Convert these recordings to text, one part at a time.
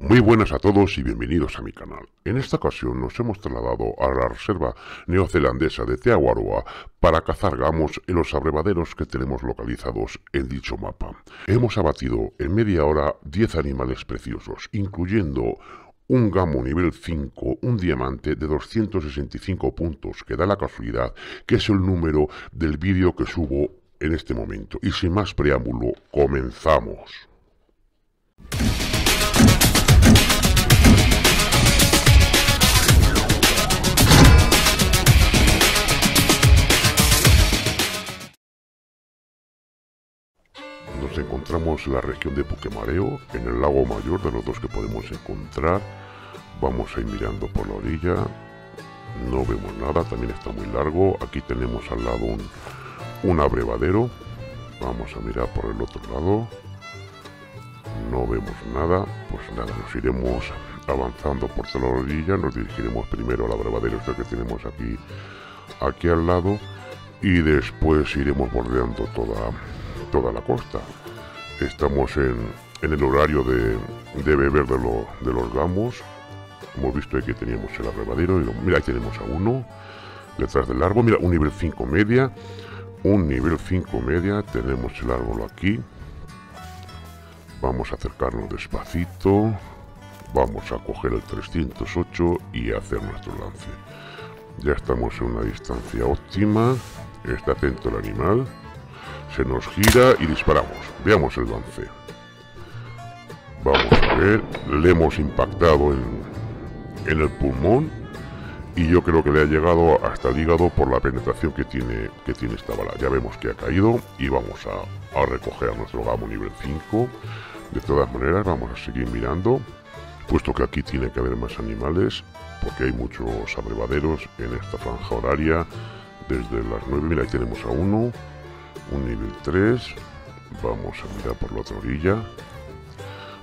Muy buenas a todos y bienvenidos a mi canal. En esta ocasión nos hemos trasladado a la reserva neozelandesa de Te para cazar gamos en los abrevaderos que tenemos localizados en dicho mapa. Hemos abatido en media hora 10 animales preciosos, incluyendo un gamo nivel 5, un diamante de 265 puntos, que da la casualidad que es el número del vídeo que subo en este momento. Y sin más preámbulo, comenzamos. Encontramos en la región de Puquemareo, en el lago mayor de los dos que podemos encontrar. Vamos a ir mirando por la orilla. No vemos nada, también está muy largo. Aquí tenemos al lado un, un abrevadero. Vamos a mirar por el otro lado. No vemos nada. Pues nada, nos iremos avanzando por toda la orilla. Nos dirigiremos primero al abrevadero este que tenemos aquí, aquí al lado. Y después iremos bordeando toda, toda la costa. Estamos en, el horario de, beber de, los gamos. Hemos visto que teníamos el abrevadero. Mira, ahí tenemos a uno detrás del árbol. Mira, un nivel 5 media. Un nivel 5 media. Tenemos el árbol aquí. Vamos a acercarnos despacito. Vamos a coger el 308 y hacer nuestro lance. Ya estamos en una distancia óptima. Está atento el animal se nos gira y disparamos. Veamos el lance. Vamos a ver. Le hemos impactado en, en el pulmón. Y yo creo que le ha llegado hasta el hígado por la penetración que tiene, que tiene esta bala. Ya vemos que ha caído y vamos a, a recoger a nuestro gamo nivel 5. De todas maneras, vamos a seguir mirando, puesto que aquí tiene que haber más animales, porque hay muchos abrevaderos en esta franja horaria. Desde las 9, mira, ahí tenemos a uno, un nivel 3 vamos a mirar por la otra orilla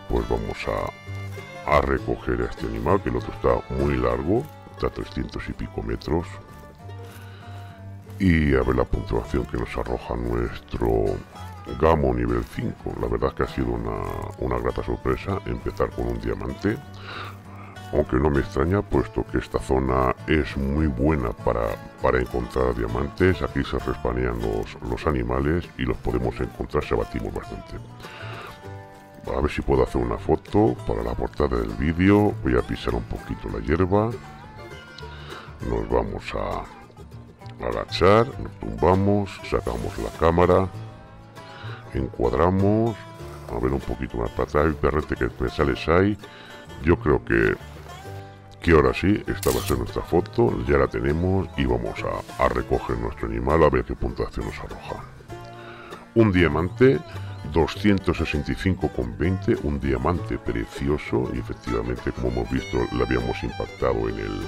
pues vamos a, a recoger a este animal que el otro está muy largo está a 300 y pico metros y a ver la puntuación que nos arroja nuestro Gamo nivel 5 la verdad es que ha sido una, una grata sorpresa empezar con un diamante aunque no me extraña puesto que esta zona es muy buena para, para encontrar diamantes, aquí se respanean los, los animales y los podemos encontrar, se batimos bastante. A ver si puedo hacer una foto para la portada del vídeo, voy a pisar un poquito la hierba, nos vamos a agachar, nos tumbamos, sacamos la cámara, encuadramos, a ver un poquito más para atrás, el perrete que me sale ahí, yo creo que que ahora sí, esta va a ser nuestra foto, ya la tenemos y vamos a, recoger nuestro animal a ver qué puntuación nos arroja. Un diamante 265,20, un diamante precioso y efectivamente como hemos visto le habíamos impactado en el,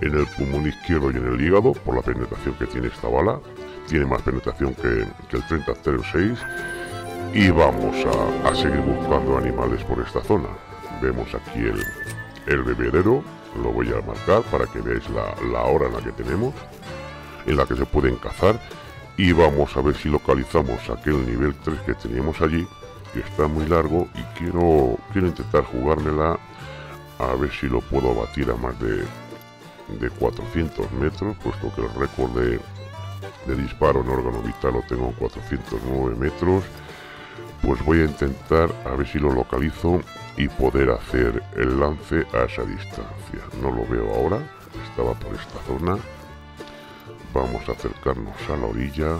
en el pulmón izquierdo y en el hígado por la penetración que tiene esta bala. Tiene más penetración que, que el 3006 y vamos a, a, seguir buscando animales por esta zona. Vemos aquí el, el bebedero lo voy a marcar para que veáis la, hora en la que tenemos, en la que se pueden cazar y vamos a ver si localizamos aquel nivel 3 que teníamos allí, que está muy largo y quiero, quiero intentar jugármela a ver si lo puedo batir a más de, de 400 metros, puesto que el récord de, de disparo en órgano vital lo tengo en 409 metros, pues voy a intentar a ver si lo localizo y poder hacer el lance a esa distancia. No lo veo ahora, estaba por esta zona. Vamos a acercarnos a la orilla.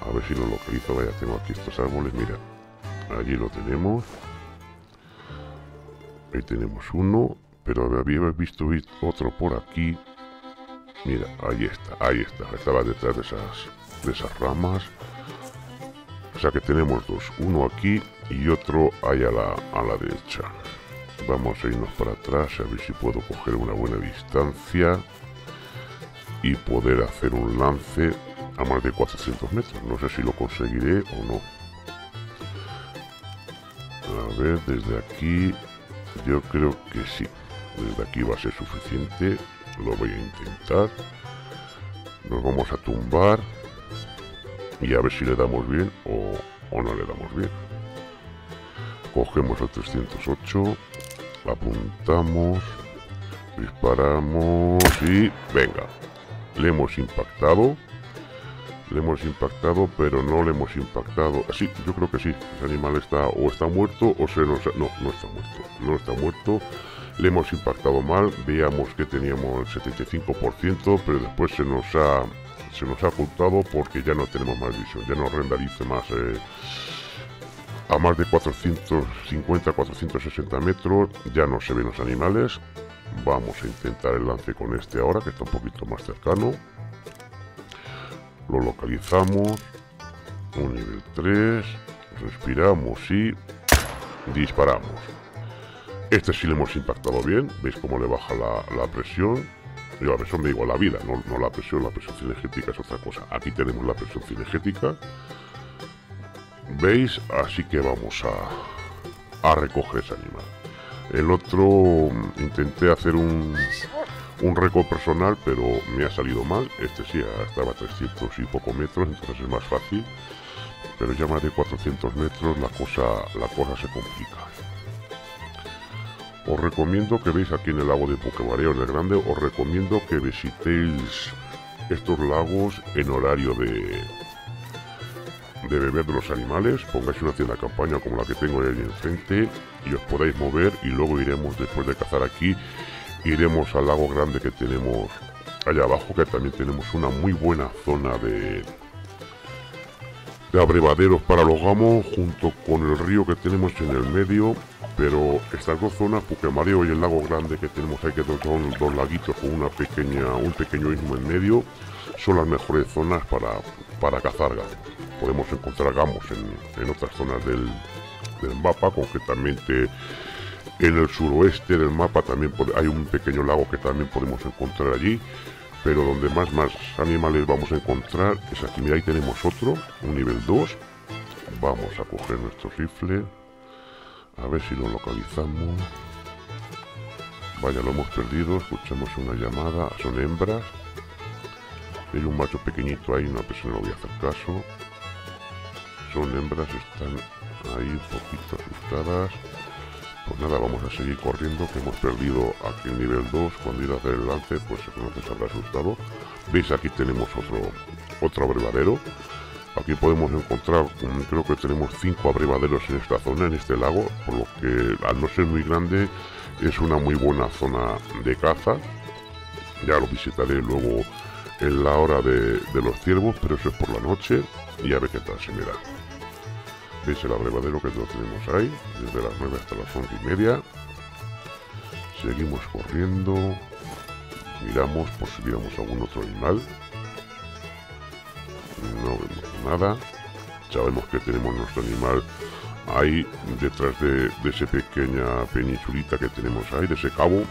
A ver si lo localizo. Vaya, tengo aquí estos árboles, mira. Allí lo tenemos. Ahí tenemos uno, pero había visto otro por aquí. Mira, ahí está, ahí está. Estaba detrás de esas, de esas ramas. O sea que tenemos dos, uno aquí y otro ahí a la, a la derecha. Vamos a irnos para atrás a ver si puedo coger una buena distancia y poder hacer un lance a más de 400 metros. No sé si lo conseguiré o no. A ver, desde aquí yo creo que sí. Desde aquí va a ser suficiente. Lo voy a intentar. Nos vamos a tumbar y a ver si le damos bien o, no le damos bien. Cogemos el 308, apuntamos, disparamos y venga. Le hemos impactado. Le hemos impactado, pero no le hemos impactado. Sí, yo creo que sí. El animal está o está muerto o se nos... No, no está muerto. No está muerto. Le hemos impactado mal. Veíamos que teníamos el 75%, pero después se nos ha se nos ha ocultado porque ya no tenemos más visión. Ya no renderice más... Eh, a más de 450, 460 metros ya no se ven los animales. Vamos a intentar el lance con este ahora, que está un poquito más cercano. Lo localizamos. Un nivel 3. Respiramos y disparamos. Este sí le hemos impactado bien. ¿Veis cómo le baja la, presión? Yo la presión me digo la vida, no, no la presión. La presión cinegética es otra cosa. Aquí tenemos la presión cinegética. ¿Veis? Así que vamos a, a recoger ese animal. El otro mm, intenté hacer un, un récord personal, pero me ha salido mal. Este sí, estaba a 300 y poco metros, entonces es más fácil. Pero ya más de 400 metros la cosa, la cosa se complica. Os recomiendo que veis aquí en el lago de Puquemareo, en el Grande, os recomiendo que visitéis estos lagos en horario de, de beber de los animales, pongáis una tienda de campaña como la que tengo ahí enfrente y os podáis mover y luego iremos, después de cazar aquí, iremos al lago grande que tenemos allá abajo, que también tenemos una muy buena zona de, de abrevaderos para los gamos, junto con el río que tenemos en el medio, pero estas dos zonas, Puquemareo y el lago grande que tenemos ahí, que son dos laguitos con una pequeña, un pequeño ismo en medio, son las mejores zonas para, para cazar gamos podemos encontrar gamos en, otras zonas del, mapa, concretamente en el suroeste del mapa también hay un pequeño lago que también podemos encontrar allí, pero donde más más animales vamos a encontrar es aquí. Mira, ahí tenemos otro, un nivel 2. Vamos a coger nuestro rifle, a ver si lo localizamos. Vaya, lo hemos perdido, escuchamos una llamada, son hembras. Hay un macho pequeñito ahí, una persona no voy a hacer caso son hembras, están ahí un poquito asustadas. Pues nada, vamos a seguir corriendo, que hemos perdido aquí el nivel 2, cuando ir a hacer el lance, pues se se habrá asustado. Veis, aquí tenemos otro, otro abrevadero. Aquí podemos encontrar, mm, creo que tenemos cinco abrevaderos en esta zona, en este lago, por lo que al no ser muy grande, es una muy buena zona de caza. Ya lo visitaré luego en la hora de, los ciervos, pero eso es por la noche y a ver qué tal se me da. Veis el abrevadero que lo tenemos ahí, desde las 9 hasta las 11 y media. Seguimos corriendo. Miramos por si viéramos algún otro animal. No vemos nada. Sabemos que tenemos nuestro animal ahí detrás de, de esa pequeña peninsulita que tenemos ahí, de ese cabo.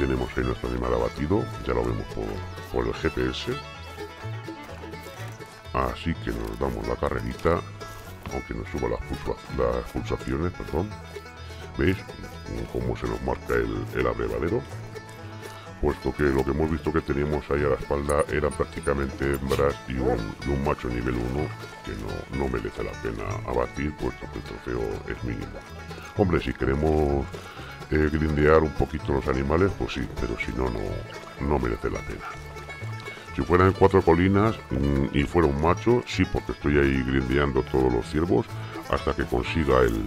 Tenemos ahí nuestro animal abatido. Ya lo vemos por, por el GPS. Así que nos damos la carrerita aunque nos suba las, pulsaciones, perdón. ¿Veis cómo se nos marca el, abrevadero? Puesto que lo que hemos visto que teníamos ahí a la espalda eran prácticamente hembras y un, macho nivel 1 que no, merece la pena abatir, puesto que el trofeo es mínimo. Hombre, si queremos eh, grindear un poquito los animales, pues sí, pero si no, no, no merece la pena. Si fuera en cuatro colinas mm, y fuera un macho, sí, porque estoy ahí grindeando todos los ciervos hasta que consiga el,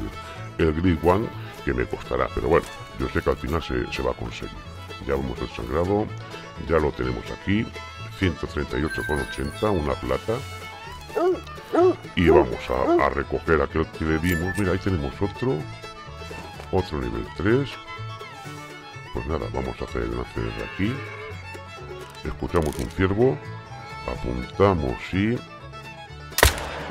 el Grid One, que me costará. Pero bueno, yo sé que al final se, va a conseguir. Ya vamos el sangrado, ya lo tenemos aquí, 138,80, una plata. Y vamos a, a, recoger aquel que le dimos. Mira, ahí tenemos otro, otro nivel 3. Pues nada, vamos a hacer el lance desde aquí escuchamos un ciervo, apuntamos y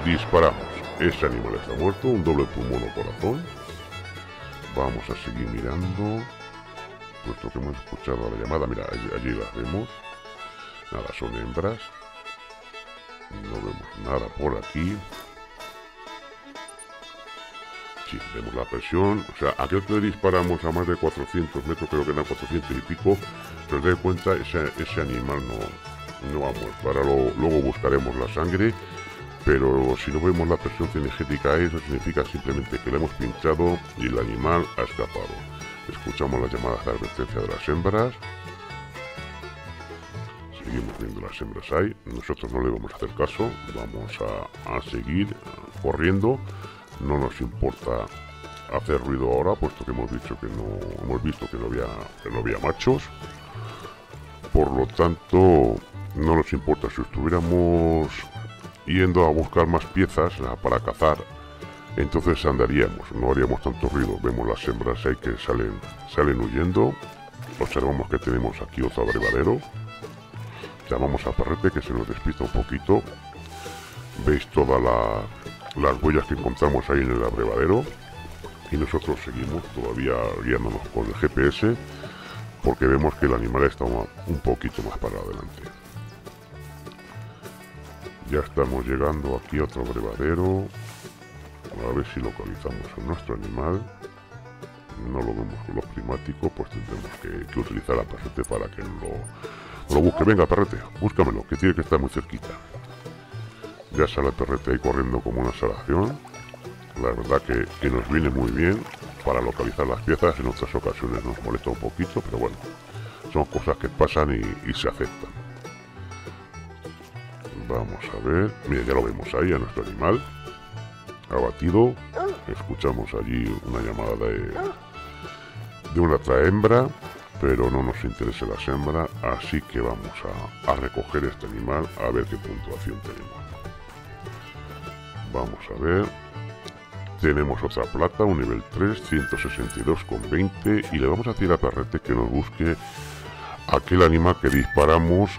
disparamos. Ese animal está muerto, un doble pulmón o corazón. Vamos a seguir mirando, puesto que hemos escuchado la llamada. Mira, allí, las vemos. Nada, son hembras. No vemos nada por aquí. Vemos la presión. O sea, aquel que le disparamos a más de 400 metros, creo que eran 400 y pico, si os dais cuenta, ese, ese animal no, no ha muerto. Ahora luego buscaremos la sangre pero si no vemos la presión cinegética eso significa simplemente que le hemos pinchado y el animal ha escapado. Escuchamos las llamadas de advertencia de las hembras. Seguimos viendo las hembras ahí. Nosotros no le vamos a hacer caso. Vamos a, seguir corriendo. No nos importa hacer ruido ahora, puesto que hemos visto que no hemos visto que no había, que no había machos. Por lo tanto, no nos importa si estuviéramos yendo a buscar más piezas para cazar, entonces andaríamos, no haríamos tanto ruido. Vemos las hembras ahí que salen, salen huyendo. Observamos que tenemos aquí otro abrevadero. Llamamos a Perrete que se nos despista un poquito. Veis todas las huellas que encontramos ahí en el abrevadero. Y nosotros seguimos todavía guiándonos con el GPS porque vemos que el animal está un poquito más para adelante. Ya estamos llegando aquí a otro brevadero. A ver si localizamos a nuestro animal. No lo vemos con los climáticos, pues tendremos que, utilizar a perrete para que lo, lo busque. Venga, perrete, búscamelo, que tiene que estar muy cerquita. Ya sale el perrete ahí corriendo como una salación. La verdad que, que nos viene muy bien para localizar las piezas. En otras ocasiones nos molesta un poquito, pero bueno, son cosas que pasan y se aceptan. Vamos a ver. Mira, ya lo vemos ahí a nuestro animal. Abatido. Escuchamos allí una llamada de, de una otra hembra. Pero no nos interesa la hembras. Así que vamos a, a recoger este animal a ver qué puntuación tenemos. Vamos a ver. Tenemos otra plata, un nivel 3, 162,20 y le vamos a decir a Perrete que nos busque aquel animal que disparamos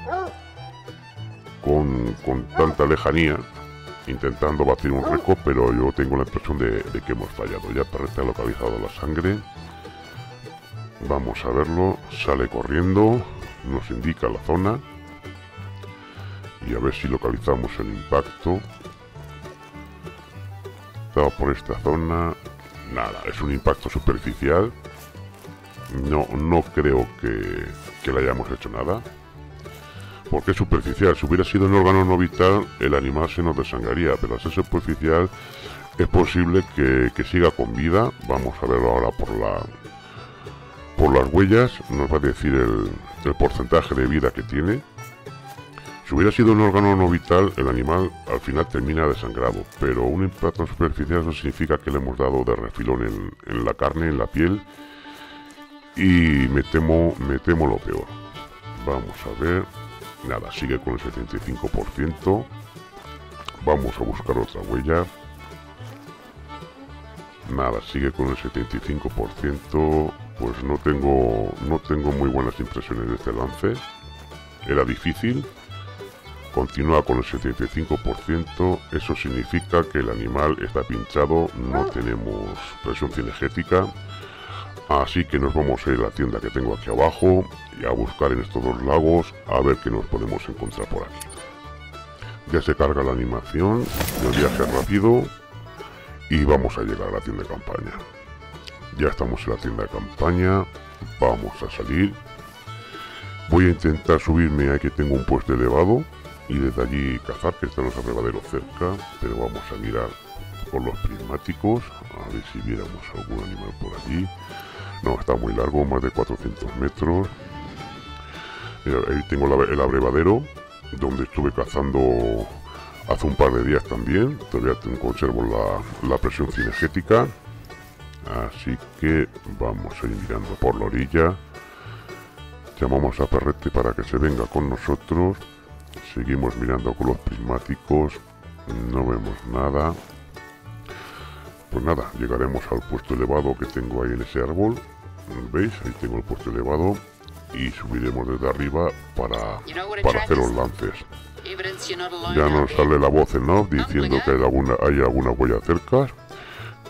con, tanta lejanía, intentando batir un récord, pero yo tengo la impresión de, que hemos fallado. Ya parece localizado la sangre. Vamos a verlo. Sale corriendo, nos indica la zona. Y a ver si localizamos el impacto. Por esta zona. Nada, es un impacto superficial. No, no creo que, que le hayamos hecho nada porque es superficial. Si hubiera sido un órgano no vital, el animal se nos desangraría, pero al ser superficial es posible que, siga con vida. Vamos a verlo ahora por la por las huellas, nos va a decir el, el porcentaje de vida que tiene. Si hubiera sido un órgano no vital, el animal al final termina desangrado, pero un impacto superficial eso significa que le hemos dado de refilón en, en la carne, en la piel, y me temo, me temo lo peor. Vamos a ver. Nada, sigue con el 75%. Vamos a buscar otra huella. Nada, sigue con el 75%. Pues no tengo, no tengo muy buenas impresiones de este lance. Era difícil. Continúa con el 75%. Eso significa que el animal está pinchado. No tenemos presión cinegética Así que nos vamos a ir a la tienda que tengo aquí abajo y a buscar en estos dos lagos a ver qué nos podemos encontrar por aquí. Ya se carga la animación del viaje rápido y vamos a llegar a la tienda de campaña. Ya estamos en la tienda de campaña, vamos a salir. Voy a intentar subirme ahí que tengo un puesto elevado y desde allí cazar, que están los abrevaderos cerca, pero vamos a mirar por los prismáticos, a ver si viéramos algún animal por allí. No, está muy largo, más de 400 metros. Ahí tengo el abrevadero, donde estuve cazando hace un par de días también. Todavía conservo la, la presión cinegética. Así que vamos a ir mirando por la orilla. Llamamos a Perrete para que se venga con nosotros. Seguimos mirando con los prismáticos. No vemos nada. Pues nada, llegaremos al puesto elevado que tengo ahí en ese árbol. ¿Veis? Ahí tengo el puesto elevado y subiremos desde arriba para, para hacer los lances. Ya nos sale la voz en off diciendo que hay alguna, hay alguna huella cerca.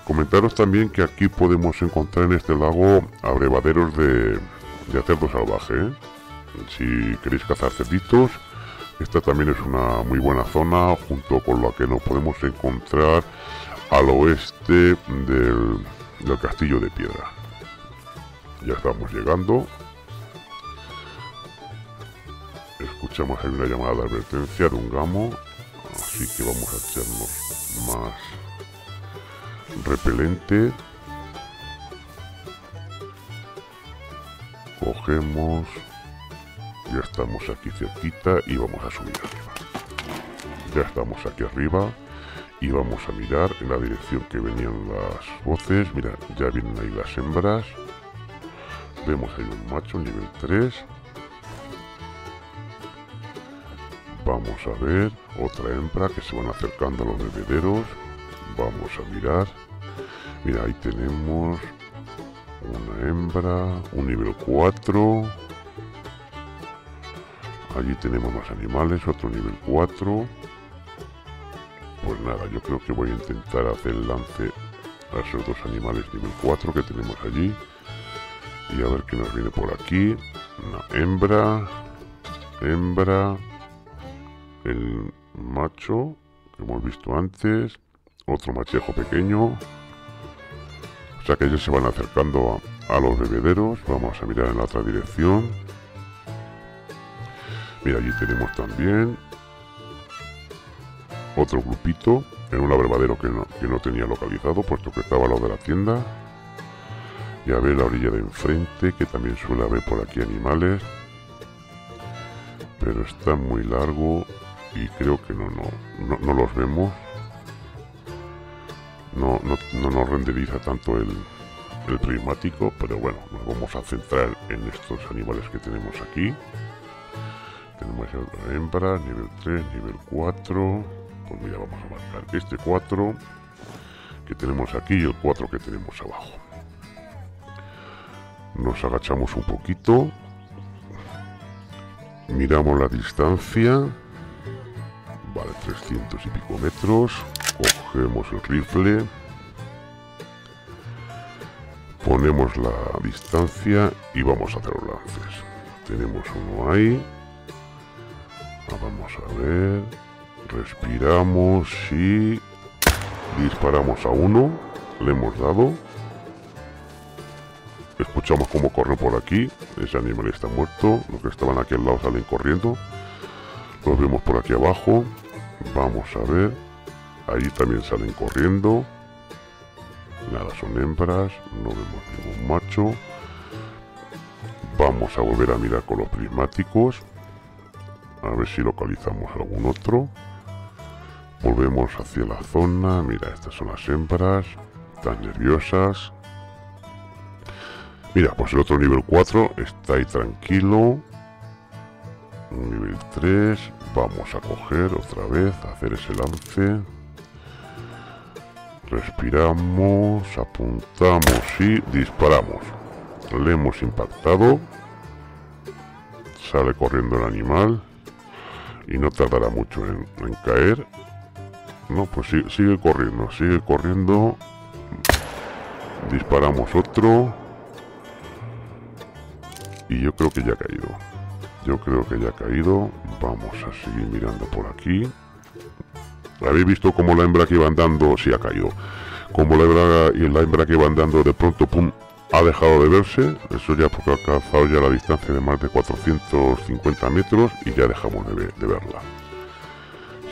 Comentaros también que aquí podemos encontrar en este lago abrevaderos de, de cerdo salvaje. ¿eh? Si queréis cazar cerditos, esta también es una muy buena zona junto con la que nos podemos encontrar al oeste del, del castillo de piedra. Ya estamos llegando. Escuchamos ahí una llamada de advertencia de un gamo. así que vamos a echarnos más repelente cogemos ya estamos aquí cerquita y vamos a subir arriba. Ya estamos aquí arriba y vamos a mirar en la dirección que venían las voces. Mira ya vienen ahí las hembras. Vemos ahí un macho nivel 3 vamos a ver otra hembra que se van acercando a los bebederos. Vamos a mirar. Mira ahí tenemos una hembra un nivel 4 allí tenemos más animales otro nivel 4 pues nada yo creo que voy a intentar hacer el lance a esos dos animales nivel 4 que tenemos allí. Y a ver qué nos viene por aquí. Una hembra hembra el macho que hemos visto antes otro machejo pequeño. O sea que ellos se van acercando a, a los bebederos. Vamos a mirar en la otra dirección mira allí tenemos también otro grupito en un abrevadero que no, que no tenía localizado puesto que estaba al lado de la tienda. Y a ver la orilla de enfrente que también suele haber por aquí animales. Pero está muy largo y creo que no, no, no, los vemos. No, no, nos renderiza tanto el, el prismático pero bueno nos vamos a centrar en estos animales que tenemos aquí tenemos otra hembra nivel 3 nivel 4 pues mira vamos a marcar este 4 que tenemos aquí y el 4 que tenemos abajo. Nos agachamos un poquito. Miramos la distancia. Vale 300 y pico metros. Cogemos el rifle. Ponemos la distancia y vamos a hacer los lances. Tenemos uno ahí. ah, vamos a ver respiramos y disparamos a uno le hemos dado Escuchamos cómo corre por aquí. Ese animal está muerto. Los que estaban aquí al lado salen corriendo. Los vemos por aquí abajo. Vamos a ver. Ahí también salen corriendo. Nada, son hembras. No vemos ningún macho. Vamos a volver a mirar con los prismáticos. A ver si localizamos algún otro. Volvemos hacia la zona. Mira, estas son las hembras. Están nerviosas. Mira, pues el otro nivel 4 está ahí tranquilo. Nivel 3. Vamos a coger otra vez, hacer ese lance. Respiramos, apuntamos y disparamos. Le hemos impactado. Sale corriendo el animal. Y no tardará mucho en, caer. No, pues sigue corriendo, sigue corriendo. Disparamos otro y yo creo que ya ha caído. Yo creo que ya ha caído. Vamos a seguir mirando por aquí. ¿Habéis visto cómo la hembra que iba andando sí ha caído? Como la hembra, y la hembra que iba andando de pronto, pum, ha dejado de verse. Eso ya porque ha alcanzado ya la distancia de más de 450 metros y ya dejamos de, verla.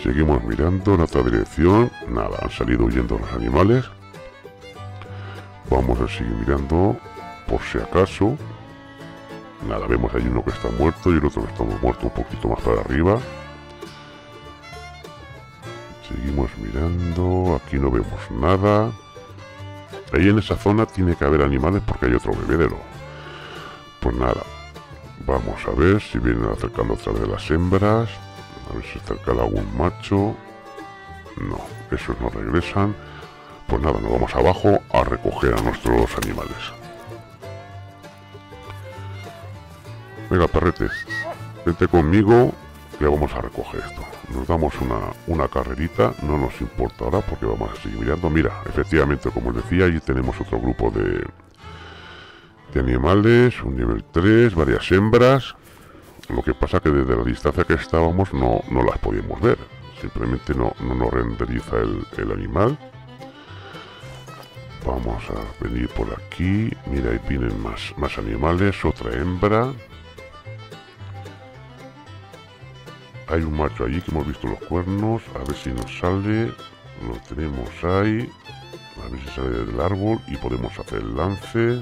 Seguimos mirando en otra dirección. Nada, han salido huyendo los animales. Vamos a seguir mirando por si acaso. Nada, vemos ahí uno que está muerto y el otro que está muerto un poquito más para arriba. Seguimos mirando, aquí no vemos nada. Ahí en esa zona tiene que haber animales porque hay otro bebedero. Pues nada, vamos a ver si vienen acercando otra vez las hembras. A ver si acerca algún macho. No, esos no regresan. Pues nada, nos vamos abajo a recoger a nuestros animales. Venga, perretes, vente conmigo que vamos a recoger esto. Nos damos una, una carrerita, no nos importa ahora porque vamos a seguir mirando. Mira, efectivamente, como os decía, allí tenemos otro grupo de, de animales, un nivel 3, varias hembras. Lo que pasa que desde la distancia que estábamos no, no las podíamos ver. Simplemente no, no nos renderiza el, el animal. Vamos a venir por aquí. Mira, ahí vienen más, más animales. Otra hembra. Hay un macho allí que hemos visto los cuernos. A ver si nos sale. Lo tenemos ahí. A ver si sale del árbol y podemos hacer el lance.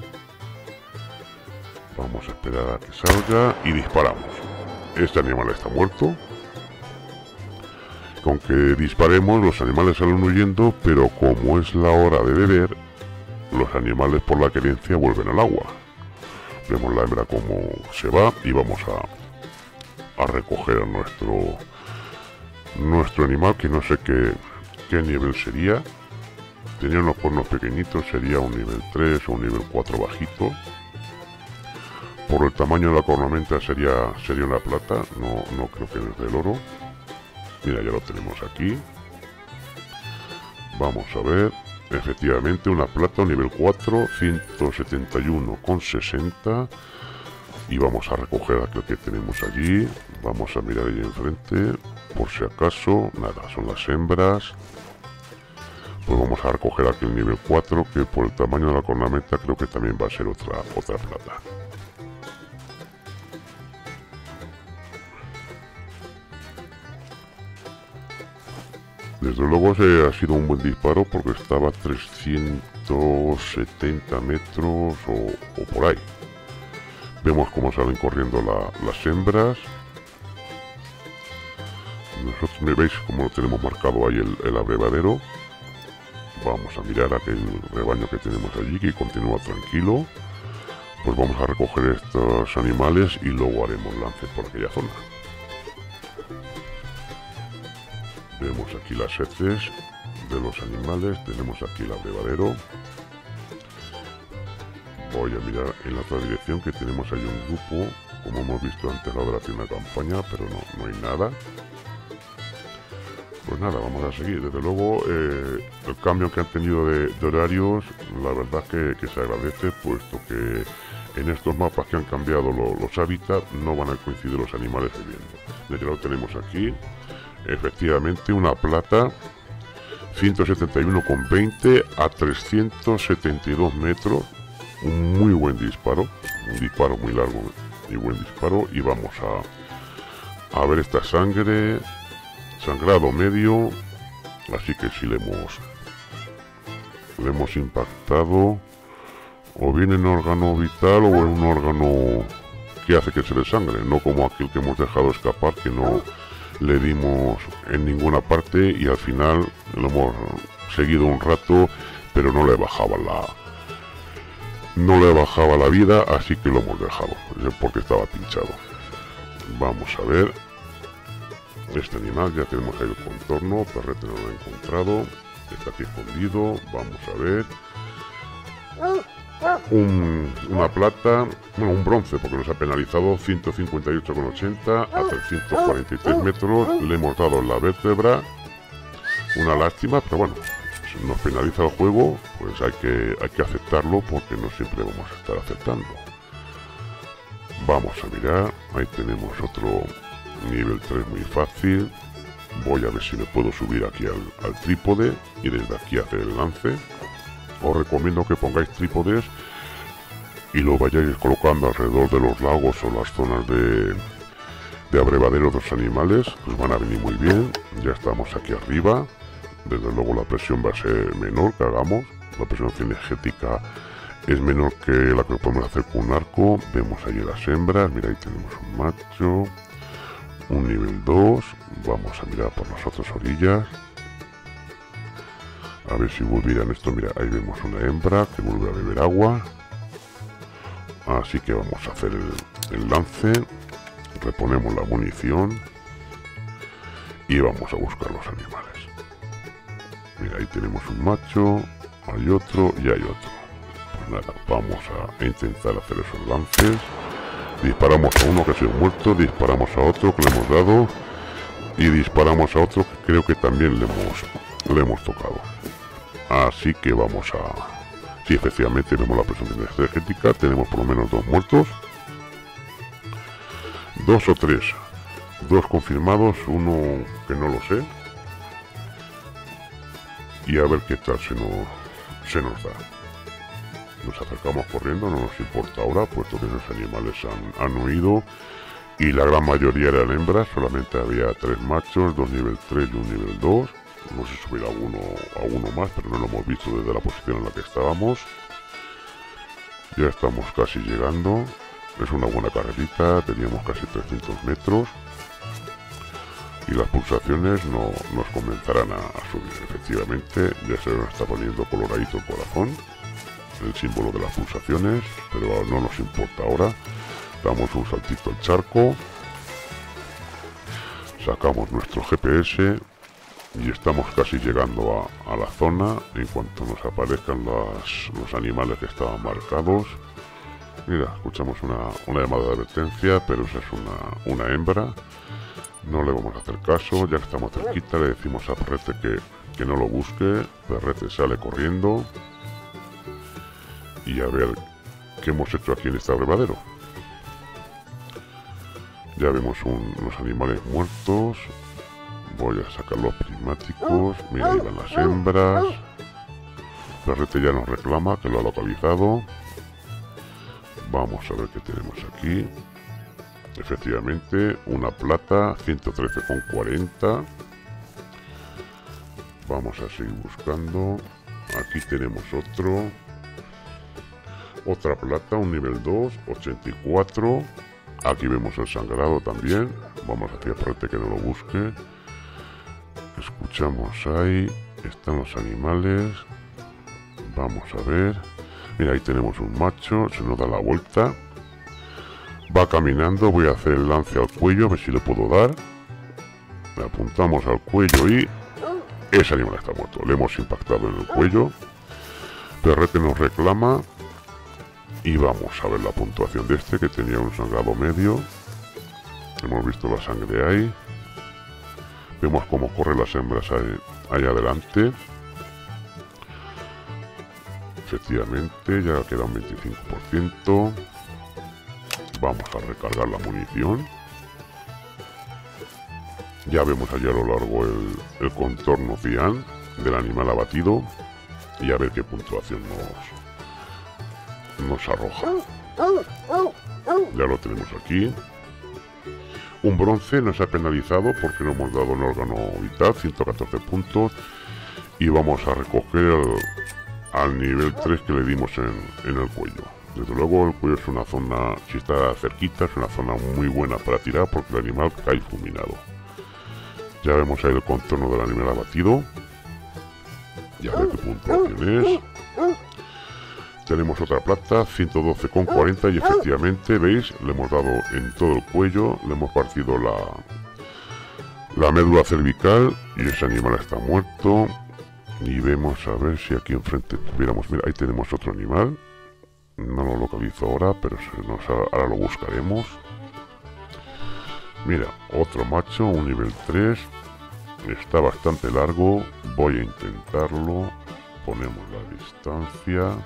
Vamos a esperar a que salga y disparamos. Este animal está muerto. Con que disparemos, los animales salen huyendo, pero como es la hora de beber, los animales por la querencia vuelven al agua. Vemos la hembra como se va y vamos a, a recoger nuestro nuestro animal que no sé qué, qué nivel sería. Tenía unos cuernos pequeñitos, sería un nivel 3 o un nivel 4 bajito. Por el tamaño de la cornamenta sería, sería una plata, no, no creo que es del oro. Mira, ya lo tenemos aquí. Vamos a ver. Efectivamente, una plata nivel 4, 171,60. Y vamos a recoger aquel que tenemos allí. Vamos a mirar ahí enfrente. Por si acaso, nada, son las hembras. Pues vamos a recoger aquel nivel 4, que por el tamaño de la cornamenta creo que también va a ser otra, otra plata. Desde luego se ha sido un buen disparo porque estaba a 370 metros o, por ahí. Vemos cómo salen corriendo las hembras. Nosotros me veis como lo tenemos marcado ahí el, el abrevadero. Vamos a mirar aquel rebaño que tenemos allí que continúa tranquilo. Pues vamos a recoger estos animales y luego haremos lance por aquella zona. Vemos aquí las heces de los animales, tenemos aquí el abrevadero. Voy a mirar en la otra dirección que tenemos ahí un grupo, como hemos visto antes la hora de una campaña, pero no, no hay nada. Pues nada, vamos a seguir. Desde luego, eh, el cambio que han tenido de, horarios, la verdad que, se agradece, puesto que en estos mapas que han cambiado los hábitats no van a coincidir los animales viviendo. Ya lo tenemos aquí, efectivamente una plata 171,20 a 372 metros un muy buen disparo un disparo muy largo y buen disparo y vamos a a ver esta sangre sangrado medio así que si le hemos le hemos impactado o bien en órgano vital o en un órgano que hace que se le sangre no como aquel que hemos dejado escapar que no le dimos en ninguna parte y al final lo hemos seguido un rato pero no le bajaba la no le bajaba la vida así que lo hemos dejado porque estaba pinchado vamos a ver este animal ya tenemos ahí el contorno perrete no lo ha encontrado está aquí escondido vamos a ver una plata, bueno, un bronce, porque nos ha penalizado 158,80 a 343 metros. Le hemos dado la vértebra. Una lástima, pero bueno, nos penaliza el juego, pues hay que, hay que aceptarlo porque no siempre vamos a estar aceptando. Vamos a mirar, ahí tenemos otro nivel 3 muy fácil. Voy a ver si me puedo subir aquí al, trípode y desde aquí hacer el lance os recomiendo que pongáis trípodes y lo vayáis colocando alrededor de los lagos o las zonas de, de abrevadero de los animales, os van a venir muy bien. Ya estamos aquí arriba, desde luego la presión va a ser menor que hagamos, la presión cinegética es menor que la que podemos hacer con un arco. Vemos allí las hembras, mira ahí tenemos un macho, un nivel 2, vamos a mirar por las otras orillas. A ver si volvieran esto. Mira, ahí vemos una hembra que vuelve a beber agua. Así que vamos a hacer el, lance. Reponemos la munición. Y vamos a buscar los animales. Mira, ahí tenemos un macho. Hay otro y hay otro. Pues nada, vamos a intentar hacer esos lances. Disparamos a uno que se ha muerto. Disparamos a otro que le hemos dado. Y disparamos a otro que creo que también le hemos, le hemos tocado. Así que vamos a... Si efectivamente vemos la presión energética, tenemos por lo menos dos muertos. Dos o tres. Dos confirmados, uno que no lo sé. Y a ver qué tal se nos, se nos da. Nos acercamos corriendo, no nos importa ahora, puesto que esos animales han, han huido y la gran mayoría eran hembras, solamente había tres machos, dos nivel 3 y un nivel 2. No sé si hubiera alguno, alguno más, pero no lo hemos visto desde la posición en la que estábamos. Ya estamos casi llegando. Es una buena carrerita, teníamos casi 300 metros. Y las pulsaciones no nos comenzarán a, subir. Efectivamente, ya se nos está poniendo coloradito el corazón, el símbolo de las pulsaciones, pero no nos importa ahora damos un saltito al charco, sacamos nuestro GPS y estamos casi llegando a, la zona en cuanto nos aparezcan los animales que estaban marcados. Mira, escuchamos una, llamada de advertencia, pero esa es una, una hembra. No le vamos a hacer caso, ya que estamos cerquita le decimos a Perrete que, que no lo busque. Perrete sale corriendo. Y a ver qué hemos hecho aquí en este abrevadero. Ya vemos unos animales muertos. Voy a sacar los prismáticos. Mira, ahí van las hembras. Perrete ya nos reclama que lo ha localizado. Vamos a ver qué tenemos aquí. Efectivamente, una plata, 113,40. Vamos a seguir buscando. Aquí tenemos otro. Otra plata, un nivel 2, 84. Aquí vemos el sangrado también. Vamos hacia frente que no lo busque. Escuchamos ahí. Están los animales. Vamos a ver. Mira, ahí tenemos un macho. Se nos da la vuelta. Va caminando. Voy a hacer el lance al cuello. A ver si le puedo dar. Le apuntamos al cuello y... Ese animal está muerto. Le hemos impactado en el cuello. Perrete nos reclama. Y vamos a ver la puntuación de este que tenía un sangrado medio. Hemos visto la sangre ahí. Vemos cómo corren las hembras ahí, ahí adelante. Efectivamente, ya queda un 25%. Vamos a recargar la munición. Ya vemos allí a lo largo el, el contorno cian del animal abatido. Y a ver qué puntuación nos, nos arroja. Ya lo tenemos aquí. Un bronce nos ha penalizado porque no hemos dado un órgano vital, 114 puntos. Y vamos a recoger al nivel 3 que le dimos en, en, el cuello. Desde luego el cuello es una zona, si está cerquita, es una zona muy buena para tirar porque el animal cae fulminado. Ya vemos ahí el contorno del animal abatido. Ya ve qué puntuación es. Tenemos otra plata, 112,40 y efectivamente, ¿veis? Le hemos dado en todo el cuello, le hemos partido la, la médula cervical y ese animal está muerto. Y vemos a ver si aquí enfrente tuviéramos... Mira, ahí tenemos otro animal. No lo localizo ahora, pero nos, ahora lo buscaremos. Mira, otro macho, un nivel 3. Está bastante largo. Voy a intentarlo. Ponemos la distancia.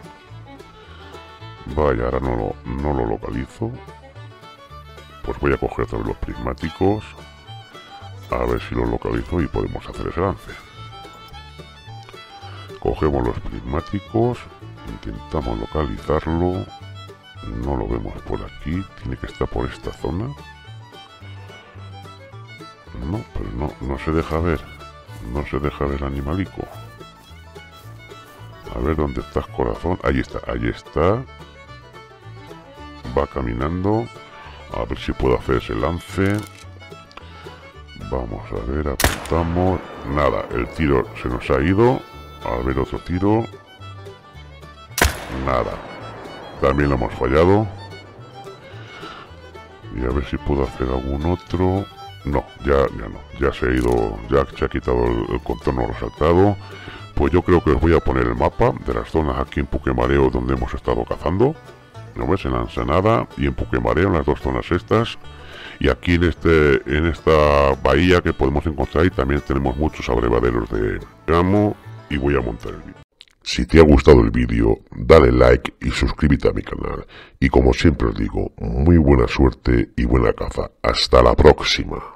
Vaya, ahora no lo, no lo localizo. Pues voy a coger todos los prismáticos. A ver si lo localizo y podemos hacer ese lance. Cogemos los prismáticos. Intentamos localizarlo. No lo vemos por aquí. Tiene que estar por esta zona. No, pero no, no se deja ver. No se deja ver animalico. A ver dónde estás, corazón. Ahí está, ahí está va caminando. A ver si puedo hacer ese lance. Vamos a ver, apuntamos. Nada, el tiro se nos ha ido. A ver otro tiro. Nada. También lo hemos fallado. Y a ver si puedo hacer algún otro. No, ya, ya no. Ya se ha ido, ya se ha quitado el, contorno resaltado. Pues yo creo que os voy a poner el mapa de las zonas aquí en Puquemareo donde hemos estado cazando. ¿no ves? En la Ensenada y en Puquemareo, en las dos zonas estas. Y aquí en, este, en esta bahía que podemos encontrar y también tenemos muchos abrevaderos de gamo y voy a montar el vídeo. Si te ha gustado el vídeo, dale like y suscríbete a mi canal. Y como siempre os digo, muy buena suerte y buena caza. Hasta la próxima.